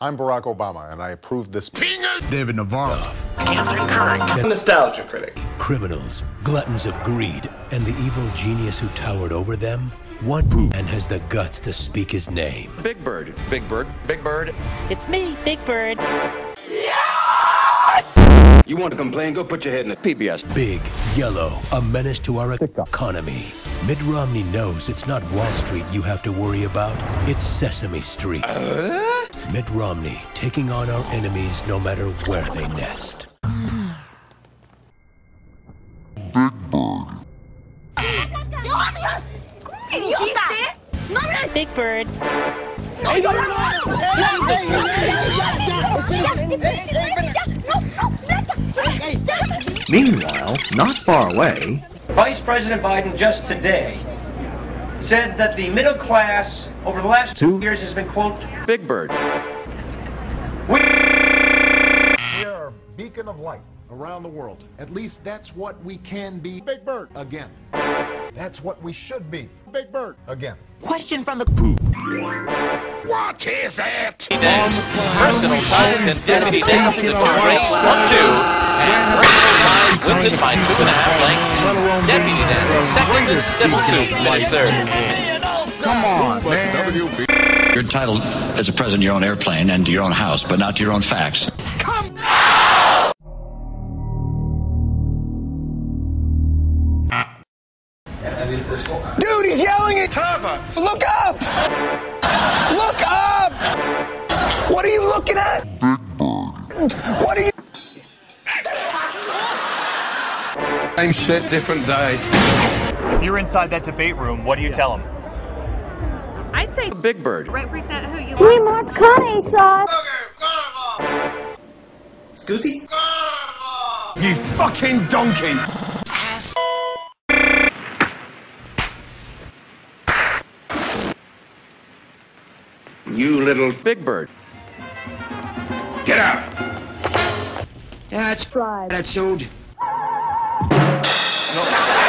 I'm Barack Obama, and I approve this. David Navarro. Cancer critic. Nostalgia critic. criminals, gluttons of greed, and the evil genius who towered over them, one and has the guts to speak his name. Big Bird. Big Bird. Big Bird. It's me, Big Bird. You want to complain? Go put your head in it. PBS. Big, yellow, a menace to our economy. Mitt Romney knows it's not Wall Street you have to worry about, it's Sesame Street. Uh? Mitt Romney taking on our enemies no matter where they nest. Big Bird. Big bird. Meanwhile, not far away, Vice President Biden just today said that the middle class over the last two years has been, quote, Big Bird. We are a beacon of light around the world. At least that's what we can be. Big Bird again. That's what we should be. Big Bird again. Question from the poop. What is it? Personal science and deputy dance to race one two and personal science by two and a half lengths. Deputy dance second and civil suit finished third. Come on, man. You're entitled as a president to your own airplane and to your own house, but not to your own facts. Come Dude, he's yelling at Look up! Look up! What are you looking at? What are you? Same shit, different day. If you're inside that debate room, what do you tell them? I say Big Bird. represent who you are. You fucking donkey! Ass. You little Big Bird. get out! That's right. That's old. No.